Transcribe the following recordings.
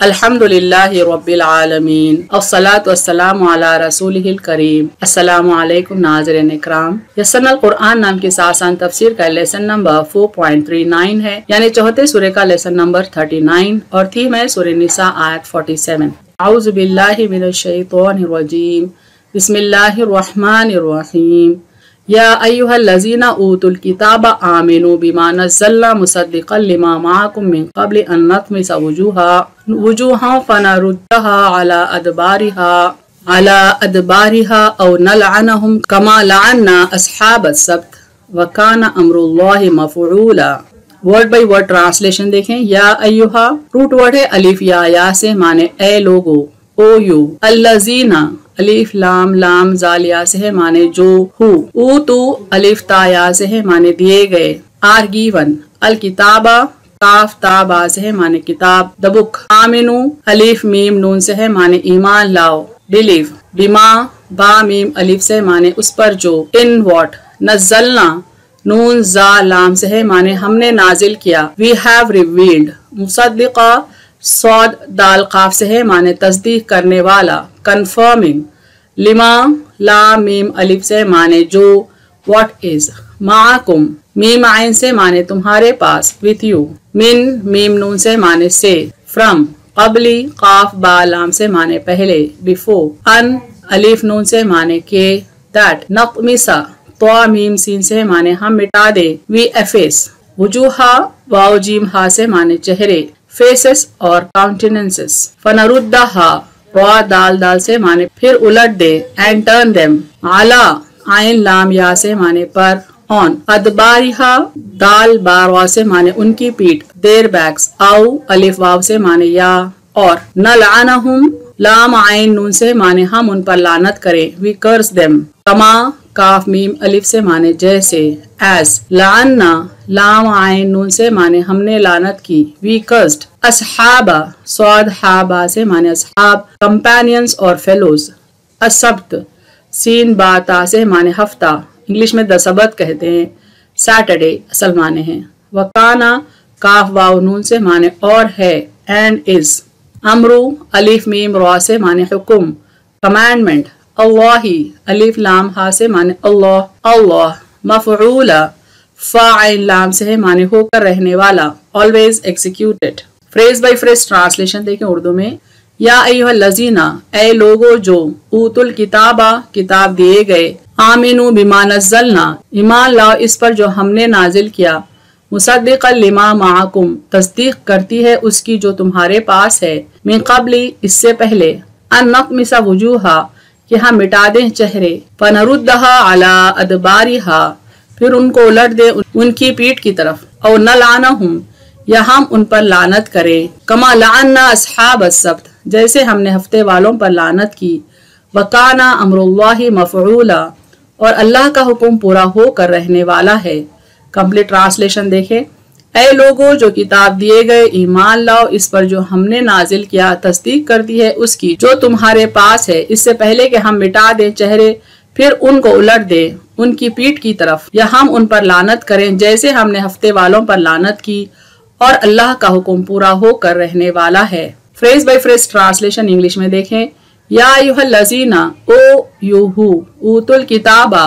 अल्हम्दुलिल्लाह रब्बिल आलमीन अस्सलातु वस्सलामु अला रसूलिहिल करीम अस्सलामु अलैकुम नाज़रीन इकराम यसनल कुरान नाम की आसान तफसीर का लेसन नंबर 4.39 है यानी चौथे सूर्य का लेसन नंबर 39 और थीम है सूर्य निसा आयत 47 आउज़ बिल्लाहि मिनश शैतानिर रजीम बिस्मिल्लाहिर रहमानिर रहीम या अय्युहल्लज़ीना ऊतुल किताब आमिनु बिमा नज़्ज़लना मुसद्दिक़न लिमा माअकुम मिन क़ब्ल अन नतमिसा वुजूहा वुजूहा फनरुद्दहा अला अदबारिहा अला अदबारिहा औ नलअनहुम कमा लअन्ना अस्हाब सब्त, व काना अमरुल्लाहि मफ़ऊला। वर्ड बाय वर्ड ट्रांसलेशन देखें, या अयुहा रूट वर्ड है अलिफ या या से, माने ए लोगो। ओ यू, अल्लजीना, अलिफ, लाम लाम, जालिया से है माने जो हु। ऊ तू, अलिफ, ताया से है माने दिए गए। आर गिवन अल किताबा काफ ताबा से है माने किताब द बुक आमिनु, अलिफ, मीम, नून से है माने ईमान लाओ। बिलीव, बिमा, बा, मीम, अलिफ से माने उस पर जो। इन, वॉट, नजलना, नून, जा, लाम से है माने हमने नाजिल किया। We have revealed. मुसद्दिका सौद दाल काफ से है, माने तस्दीक करने वाला। कन्फर्मिंग लिमा, ला, मीम, अलिफ से माने जो। What is Makum. मीम आइन से माने तुम्हारे पास विथ यू मिन, मीम, नून से माने से। फ्रॉम कबली, काफ, बा, लाम से माने पहले बिफोर अन, अलिफ, नून से माने के। दैट नकमिसा तो मीम, सीन से माने हम मिटा दे। वी एफेस वजूहा, वाओ, जीम, हा से माने चेहरे। फेसेस और काउंटेनेंसेस फनरुद्दा हा वा दाल दाल से माने फिर उलट दे एंड टर्न देम आला आइन लाम या से माने पर ऑन अदबारिहा, दाल बारवा से माने उनकी पीठ. देर बैग्स आउ अलिफ वाव से माने या, और. न लानहुम लाम आइन नून से माने हम उन पर लानत करें. वी कर्स देम कमा काफ, मीम, अलिफ से माने जैसे एज लाना लाम आइन नून से माने हमने लानत की वी कर्स्ड असहाबा सौद हाबा से माने असहाब कंपेनियंस और फेलोज असब्त, सीन, बाता से माने हफ़्ता, इंग्लिश में दसबत कहते हैं, सैटरडे, असल माने हैं, वकाना, काफ, वाव, नून से माने और है एंड इज़ अमरू, अलिफ, मीम, रॉ से माने हुकुम कमांडमेंट अल्लाही अलिफ लाम हा से माने अल्लाह अल्लाह मफरूला फ़ाइन लाम से है माने होकर रहने वाला always executed phrase by phrase translation देखें उर्दू में या लजीना ए लोगो जो ऊतुल किताबा किताब दिए गए आमिनु बिमा नज़लना ईमान लाओ इस पर जो हमने नाजिल किया मुसद्दिक लिमा माकुम तस्दीक करती है उसकी जो तुम्हारे पास है मिन कबली इससे पहले अन नकमिसा वजूहा कि हम मिटा दें चेहरे। फनरुद्दहा अला अदबारिहा। फिर उनको उलट दे उनकी पीठ की तरफ़। और न लाना हूँ या हम उन पर लानत करें। कमा लाना असहाब सब्त, जैसे हमने हफ़्ते वालों पर लानत की। वकाना अमरुल्लाह मफरूला और अल्लाह का हुक्म पूरा होकर रहने वाला है। कंप्लीट ट्रांसलेशन देखें। ऐ लोगो, जो किताब दिए गए, ईमान लाओ, इस पर जो हमने नाजिल किया, तस्दीक करती है उसकी, जो तुम्हारे पास है, इससे पहले कि हम मिटा दें चेहरे, फिर उनको उलट दे, उनकी पीठ की तरफ़, या हम उन पर लानत करें, जैसे हमने हफ़्ते वालों पर लानत की, और अल्लाह का हुक्म पूरा होकर रहने वाला है। Phrase by phrase translation English में देखें, या लजीना ओ यूहू, ऊतुल किताबा,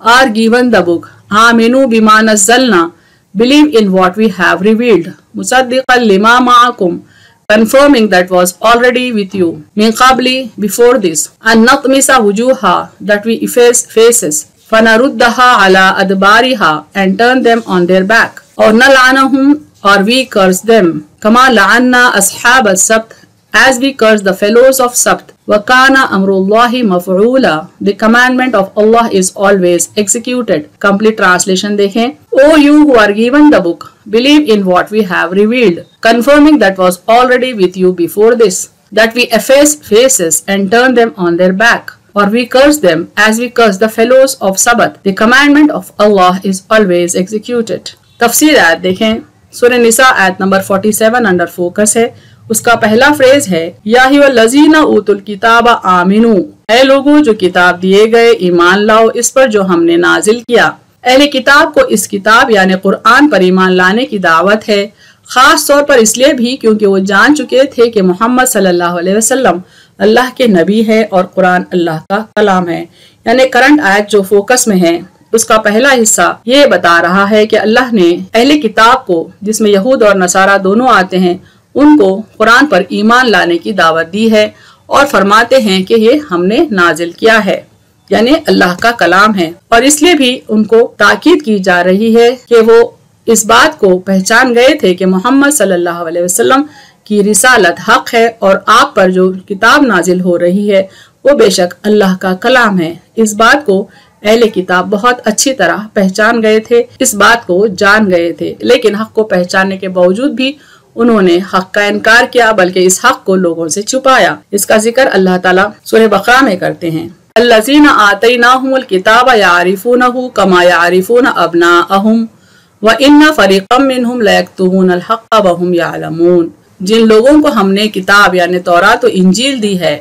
आर गिवन द बुक आमिनु बिमा नज़लना believe in what we have revealed. Musaddiqan lima ma'akum confirming that was already with you. Min qabli before this. And natmisa wujuha that we efface faces. Fanaruddaha ala adbariha and turn them on their back. Or nalanahum or we curse them. Kama la'anna ashab as-sabt as we curse the fellows of Sabt. Wakana amrullahi maf'ula. The commandment of Allah is always executed. Complete translation देखें. O you who are given the book, believe in what we have revealed, confirming that was already with you before this, that we efface faces and turn them on their back. Or we curse them as we curse the fellows of Sabbath. The commandment of Allah is always executed. तफसीर आयत देखें सूर्य निसा आयत number 47 under focus है उसका पहला phrase है, या लजीना उतुल किताब आमिनु। ए लोगों, जो किताब दिए गए, ईमान लाओ इस पर जो हमने नाजिल किया। अहले किताब को इस किताब, यानी कुरान पर ईमान लाने की दावत है। खास तौर पर इसलिए भी क्योंकि वो जान चुके थे कि मोहम्मद सल्लल्लाहु अलैहि वसल्लम अल्लाह के नबी है और कुरान अल्लाह का कलाम है। यानी करंट आयत जो फोकस में है, उसका पहला हिस्सा ये बता रहा है कि अल्लाह ने पहले किताब को, जिसमें यहूद और नसारा दोनों आते हैं उनको कुरान पर ईमान लाने की दावत दी है और फरमाते हैं कि ये हमने नाजिल किया है, यानी अल्लाह का कलाम है। और इसलिए भी उनको ताकीद की जा रही है कि वो इस बात को पहचान गए थे कि मोहम्मद सल्लल्लाहु अलैहि वसल्लम की रिसालत हक है और आप पर जो किताब नाजिल हो रही है, वो बेशक अल्लाह का कलाम है। इस बात को अहले किताब बहुत अच्छी तरह पहचान गए थे, इस बात को जान गए थे। लेकिन हक को पहचानने के बावजूद भी उन्होंने हक का इनकार किया, बल्कि इस हक को लोगों से छुपाया। इसका ज़िक्र अल्लाह ताला सूरह बकरा में करते हैं। अल्लजीन आतईनाहुमुल किताब यारिफूनहु कमा यारिफून अबनाअहुम, व इन फरीक़म मिनहुम लयक्तुमूनल अलहक व हुम यालमून। जिन लोगों को हमने किताब, यानी तौरात तो इंजील दी है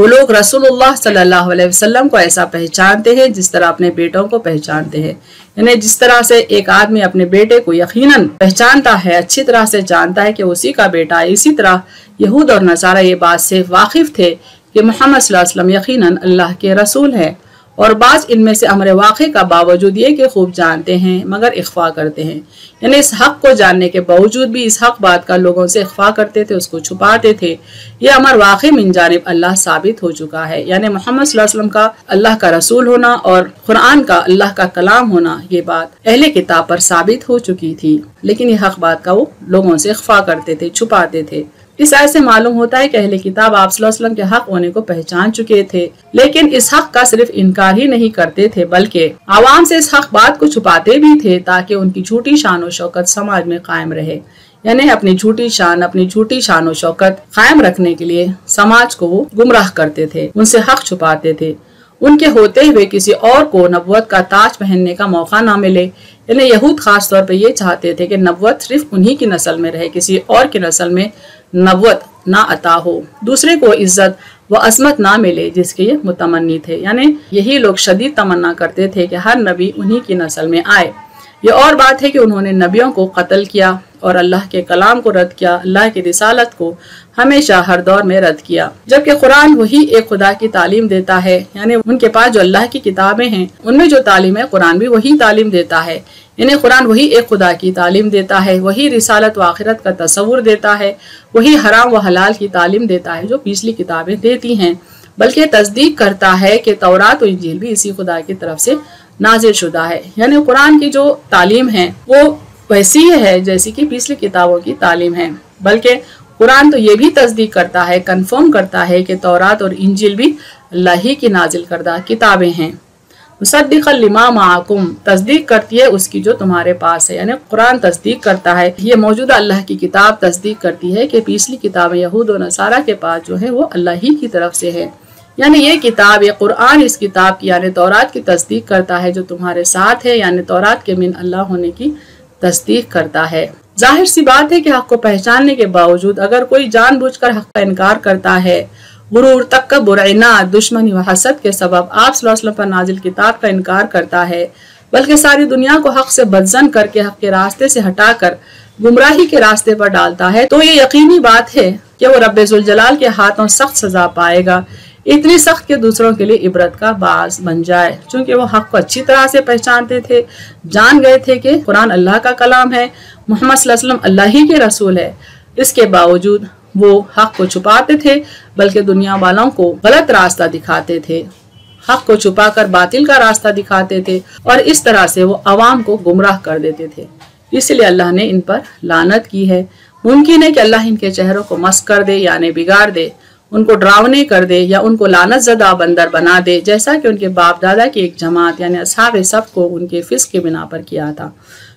वो लोग रसूलुल्लाह सल्लल्लाहु अलैहि वसल्लम को ऐसा पहचानते हैं, जिस तरह अपने बेटों को पहचानते हैं। यानी जिस तरह से एक आदमी अपने बेटे को यकीनन पहचानता है, अच्छी तरह से जानता है कि उसी का बेटा है इसी तरह यहूद और नसारा ये बात से वाकिफ थे कि मोहम्मद वसल्लम यकीनन अल्लाह के रसूल है। और बाज इनमें से अमर वाक़े का बावजूद ये कि खूब जानते हैं, मगर इख्फा करते हैं। यानी इस हक को जानने के बावजूद भी इस हक बात का लोगों से इख्फा करते थे, उसको छुपाते थे। ये अमर वाक़ मिन जानब अल्लाह साबित हो चुका है। यानी मोहम्मद वसल्लम का अल्लाह का रसूल होना और कुरान का अल्लाह का कलाम होना, ये बात अहले किताब पर साबित हो चुकी थी। लेकिन ये हक बात का वो लोगों से इख्फा करते थे, छुपाते थे। इस आय से मालूम होता है कि अहले किताब आप के हक होने को पहचान चुके थे, लेकिन इस हक का सिर्फ़ इनकार ही नहीं करते थे, बल्कि आवाम से इस हक बात को छुपाते भी थे ताकि उनकी झूठी शान और शौकत समाज में कायम रहे। यानी अपनी झूठी शान, अपनी झूठी शान और शौकत कायम रखने के लिए समाज को वो गुमराह करते थे, उनसे हक छुपाते थे। उनके होते हुए किसी और को नबवत का ताज पहनने का मौका ना मिले। यानी यहूद खास तौर पर ये चाहते थे कि नबवत सिर्फ़ उन्हीं की नस्ल में रहे, किसी और की नस्ल में नबवत ना अता हो। दूसरे को इज़्ज़त व असमत ना मिले, जिसके ये मुतमनी थे। यानी यही लोग शदीद तमन्ना करते थे कि हर नबी उन्हीं की नस्ल में आए। ये और बात है कि उन्होंने नबियों को कत्ल किया। और अल्लाह के कलाम को रद्द किया, अल्लाह की रिसालत को हमेशा हर दौर में रद्द किया। जबकि कुरान वही एक खुदा की तालीम देता है, यानी उनके पास जो अल्लाह की किताबें हैं, उनमें जो तालीम है, कुरान भी वही तालीम देता है। यानी कुरान वही एक खुदा की तालीम देता है, वही रिसालत व आखिरत का तस्वुर देता है, वही हराम व हलाल की तालीम देता है, जो पिछली किताबें देती हैं। बल्कि तस्दीक करता है कि तौरात इंजील भी इसी खुदा की तरफ़ से नाजिल शुदा है। यानी कुरान की जो तालीम है, वो वैसी ही है जैसी कि पिछली किताबों की तालीम है। बल्कि कुरान तो ये भी तस्दीक करता है कंफर्म करता है कि तौरात और इंजिल भी अल्लाह ही की नाजिल करदा किताबें हैं। मुसद्दिकलिमा माकुम, तस्दीक करती है उसकी जो तुम्हारे पास है। यानी कुरान तस्दीक करता है, ये मौजूदा अल्लाह की किताब तस्दीक करती है कि पिछली किताबें यहूद और नसारा के पास जो है वो अल्लाह ही की तरफ़ से है। यानी ये किताब, ये कुरान इस किताब की, यानी तौरात की तस्दीक करता है जो तुम्हारे साथ है। यानी तौरात के मिन अल्लाह होने की तस्दीक करता है। ज़ाहिर सी बात है कि हक को पहचानने के बावजूद अगर कोई जानबूझकर हक का इनकार करता है, गुरूर तक का बुराइना दुश्मनी व हसद के सबब आप पर नाजिल किताब का इनकार करता है, बल्कि सारी दुनिया को हक से बदजन करके हक के रास्ते से हटाकर गुमराही के रास्ते पर डालता है तो ये यकीनी बात है कि वो रबाल के हाथों सख्त सजा पाएगा। इतनी सख्त के दूसरों के लिए इबरत का बाज बन जाए। क्योंकि वो हक को अच्छी तरह से पहचानते थे, जान गए थे कि कुरान अल्लाह का कलाम है, मोहम्मद अल्लाह ही के रसूल है। इसके बावजूद वो हक को छुपाते थे, बल्कि दुनिया वालों को गलत रास्ता दिखाते थे। हक को छुपाकर बातिल का रास्ता दिखाते थे और इस तरह से वो अवाम को गुमराह कर देते थे। इसलिए अल्लाह ने इन पर लानत की है। मुमकिन है कि अल्लाह इनके चेहरों को मस्क कर दे, यानी बिगाड़ दे। उनको ड्रावने कर दे या उनको लानत जदा बंदर बना दे, जैसा कि उनके बाप दादा की एक जमात, यानी असहाब सबको उनके फिस के बिना पर किया था।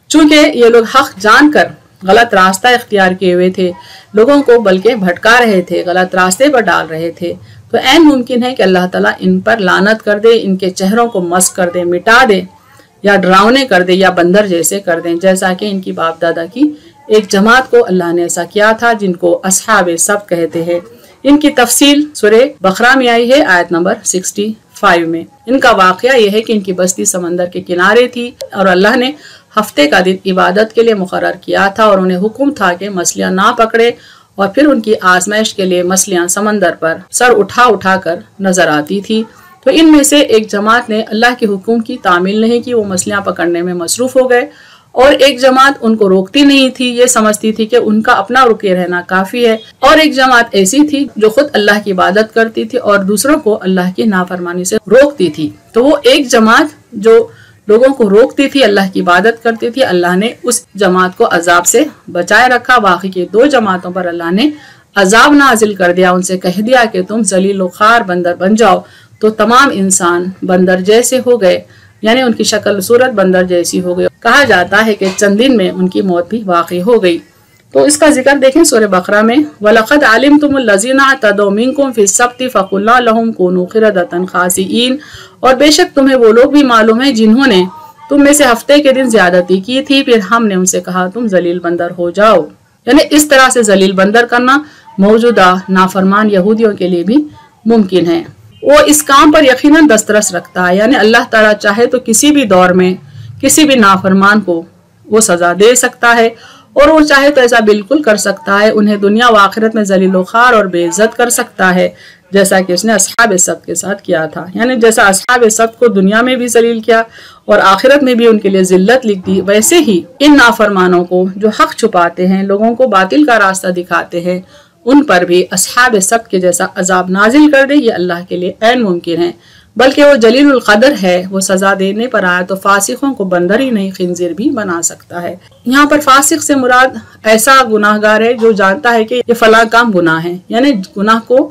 चूँकि ये लोग हक जानकर गलत रास्ता इख्तियार किए हुए थे, लोगों को बल्कि भटका रहे थे, गलत रास्ते पर डाल रहे थे तो ऐन मुमकिन है कि अल्लाह ताला इन पर लानत कर दे, इनके चेहरों को मस कर दे, मिटा दे, या डरावने कर दे, या बंदर जैसे कर दे, जैसा कि इनकी बाप दादा की एक जमात को अल्लाह ने ऐसा किया था, जिनको असहाब सब कहते हैं। इनकी तफसील सुरे बखरा में आई है, आयत नंबर सिक्सटी फाइव में। इनका वाकया यह है कि इनकी बस्ती समंदर के किनारे थी और अल्लाह ने हफ़्ते का दिन इबादत के लिए मुकर किया था और उन्हें हुक्म था कि मछलियाँ ना पकड़े और फिर उनकी आजमाइश के लिए मछलियाँ समंदर पर सर उठा उठा कर नज़र आती थी। तो इनमें से एक जमात ने अल्लाह के हुक्म की तामील नहीं की, वो मछलियाँ पकड़ने में मसरूफ हो गए और एक जमात उनको रोकती नहीं थी, ये समझती थी कि उनका अपना रुके रहना काफ़ी है। और एक जमात ऐसी थी जो खुद अल्लाह की इबादत करती थी और दूसरों को अल्लाह की नाफरमानी से रोकती थी। तो वो एक जमात जो लोगों को रोकती थी, अल्लाह की इबादत करती थी, अल्लाह ने उस जमात को अजाब से बचाए रखा। बाकी के दो जमातों पर अल्लाह ने अजाब नाजिल कर दिया, उनसे कह दिया कि तुम जलील खार बंदर बन जाओ। तो तमाम इंसान बंदर जैसे हो गए। यानी उनकी शक्ल सूरत बंदर जैसी हो गई। कहा जाता है कि चंद दिन में उनकी मौत भी वाकई हो गई। तो इसका ज़िक्र देखें सूर्य बकरा में। वलखद आलिम तुम लजीना तदोमिनकुम फिसब्ती फ़कुल्ला लहुम कोनू खिरदतन खासीन और बेशक तुम्हें वो लोग भी मालूम है जिन्होंने तुम में से हफ़्ते के दिन ज्यादती की थी, फिर हमने उनसे कहा, तुम जलील बंदर हो जाओ। यानी इस तरह से जलील बंदर करना मौजूदा नाफरमान यहूदियों के लिए भी मुमकिन है। वो इस काम पर यकीनन दस्तरस रखता है। यानी अल्लाह ताला चाहे तो किसी भी दौर में, किसी भी नाफरमान को वो सजा दे सकता है और वो चाहे तो ऐसा बिल्कुल कर सकता है। उन्हें दुनिया व आखिरत में जलील खार और बेइज्जत कर सकता है, जैसा कि उसने असहाब सब के साथ किया था। यानी जैसा असहाब सबको दुनिया में भी जलील किया और आखिरत में भी उनके लिए जिल्लत लिख दी, वैसे ही इन नाफरमानों को जो हक छुपाते हैं, लोगों को बातिल का रास्ता दिखाते हैं उन पर भी असहाब सब के जैसा अजाब नाजिल कर दे, ये अल्लाह के लिए ऐन मुमकिन है। बल्कि वो जलील कदर है, वो सजा देने पर आया तो फासिकों को बंदर ही नहीं, खिंजीर भी बना सकता है। यहाँ पर फासिक से मुराद ऐसा गुनाहगार है जो जानता है कि ये फला काम गुनाह है। यानी गुनाह को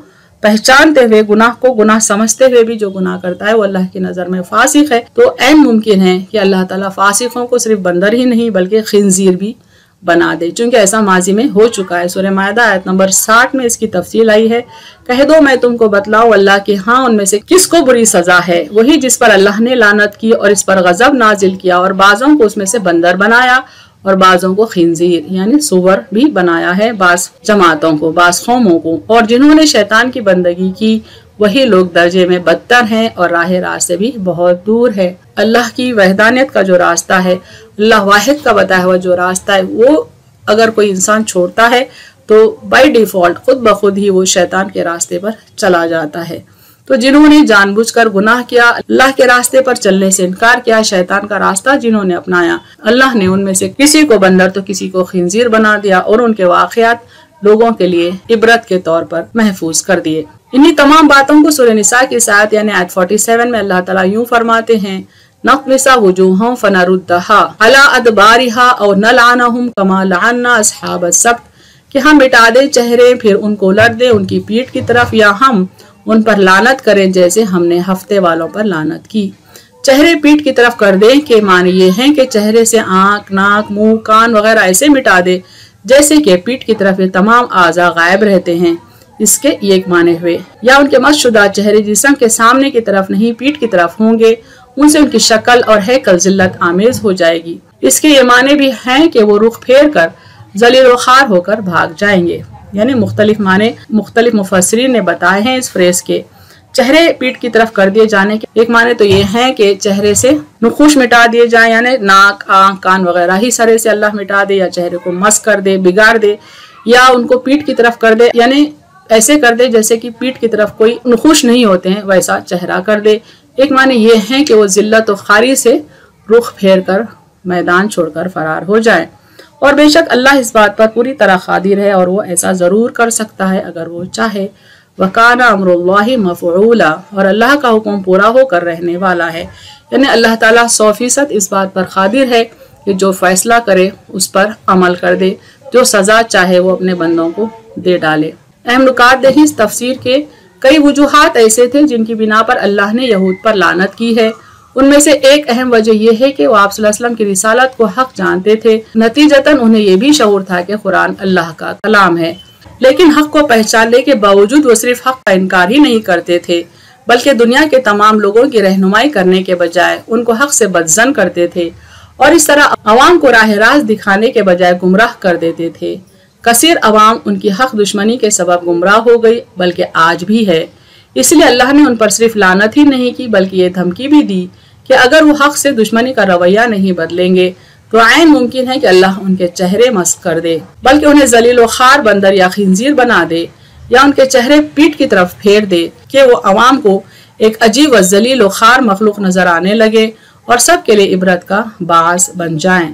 पहचानते हुए, गुनाह को गुनाह समझते हुए भी जो गुनाह करता है, वो अल्लाह की नज़र में फासिक है। तो ऐन मुमकिन है कि अल्लाह ताला फासिकों को सिर्फ़ बंदर ही नहीं, बल्कि खिंजीर भी बना दे। चूँकि ऐसा माजी में हो चुका है। सूर्य मायदा, आयत नंबर साठ में इसकी तफसील आई है। कह दो, मैं तुमको बतलाऊ, अल्लाह की हाँ उनमें से किसको बुरी सजा है? वही जिस पर अल्लाह ने लानत की और इस पर गजब नाजिल किया और बाजों को उसमें से बंदर बनाया और बाजों को खिंजीर, यानी सुवर भी बनाया है बास जमातों को बास कौमों को। और जिन्होंने शैतान की बंदगी की, वही लोग दर्जे में बदतर हैं और राह रास्ते भी बहुत दूर है। अल्लाह की वहदानियत का जो रास्ता है अल्लाह वाहिद का बताया हुआ जो रास्ता है, वो अगर कोई इंसान छोड़ता है तो बाय डिफ़ॉल्ट खुद ब खुद ही वो शैतान के रास्ते पर चला जाता है। तो जिन्होंने जानबूझकर गुनाह किया, अल्लाह के रास्ते पर चलने से इनकार किया, शैतान का रास्ता जिन्होंने अपनाया, अल्लाह ने उनमें से किसी को बंदर तो किसी को खिंजीर बना दिया और उनके वाकयात लोगों के लिए इबरत के तौर पर महफूज कर दिए। इन्हीं तमाम बातों को सूर्य निसा के साथ यानी आयत 47 में अल्लाह ताला यूँ फरमाते हैं नकमिसा वजूहों फनरुद्दहा अला अदबारिहा और न लानहुम कमा लाना असहाब सब कि हम मिटा दे चेहरे, फिर उनको लड़ दे, उनकी पीठ की तरफ़, या हम उन पर लानत करें जैसे हमने हफ़्ते वालों पर लानत की। चेहरे पीठ की तरफ़ कर दे के माने ये हैं कि चेहरे से आँख, नाक, मुँह, कान वगैरह ऐसे मिटा दे, जैसे कि पीठ की तरफ़ ये तमाम आज़ा गायब रहते हैं। इसके एक माने हुए। या उनके मशुदा चेहरे जिसम के सामने की तरफ़ नहीं, पीठ की तरफ़ होंगे उनसे उनकी शक्ल और हैकल जिल्लत आमेज हो जाएगी। इसके ये माने भी हैं कि वो रुख फेर कर जलील खार होकर भाग जाएँगे। यानी मुख्तलिफ़ माने, मुख्तलिफ़ मुफसरी ने बताए हैं इस फ्रेज के। चेहरे पीठ की तरफ़ कर दिए जाने के एक माने तो ये है कि चेहरे से नुखुश मिटा दिए जाए, यानी नाक, आँख, कान वगैरह ही सरे से अल्लाह मिटा दे या चेहरे को मस कर दे, बिगाड़ दे या उनको पीठ की तरफ़ कर दे। यानी ऐसे कर दे जैसे कि पीठ की तरफ़ कोई नुखुश नहीं होते हैं, वैसा चेहरा कर दे। एक माने ये है कि वो जिल्लत तो खारी से रुख फेर कर मैदान छोड़कर फरार हो जाए। और बेशक अल्लाह इस बात पर पूरी तरह खादिर है और वो ऐसा ज़रूर कर सकता है अगर वो चाहे। वकाना अमर मफूला और अल्लाह का हुक्म पूरा होकर रहने वाला है। यानी अल्लाह ताला सौ फ़ीसद इस बात पर खादिर है कि जो फैसला करे, उस पर अमल कर दे। जो सज़ा चाहे वो अपने बंदों को दे डाले। अहम नुकात दही इस तफसीर के कई वजूहत ऐसे थे जिनकी बिना पर अल्लाह ने यहूद पर लानत की है। उनमें से एक अहम वजह यह है कि वो आप की रिसालत को हक जानते थे। नतीजतन उन्हें यह भी शहूर था कि कुरान अल्लाह का कलाम है। लेकिन हक को पहचानने के बावजूद वो सिर्फ़ हक का इनकार ही नहीं करते थे, बल्कि दुनिया के तमाम लोगों की रहनुमाई करने के बजाय उनको हक से बदजन करते थे और इस तरह अवाम को राह राज दिखाने के बजाय गुमराह कर देते थे। कसीर अवाम उनकी हक दुश्मनी के सबब गुमराह हो गई, बल्कि आज भी है। इसलिए अल्लाह ने उन पर सिर्फ़ लानत ही नहीं की, बल्कि ये धमकी भी दी कि अगर वो हक से दुश्मनी का रवैया नहीं बदलेंगे तो आयन मुमकिन है कि अल्लाह उनके चेहरे मस्क कर दे, बल्कि उन्हें जलील खार बंदर या खिंजीर बना दे, या उनके चेहरे पीठ की तरफ़ फेर दे कि वो अवाम को एक अजीब व जलील खार मखलूक नज़र आने लगे और सबके लिए इबरत का बास बन जाए।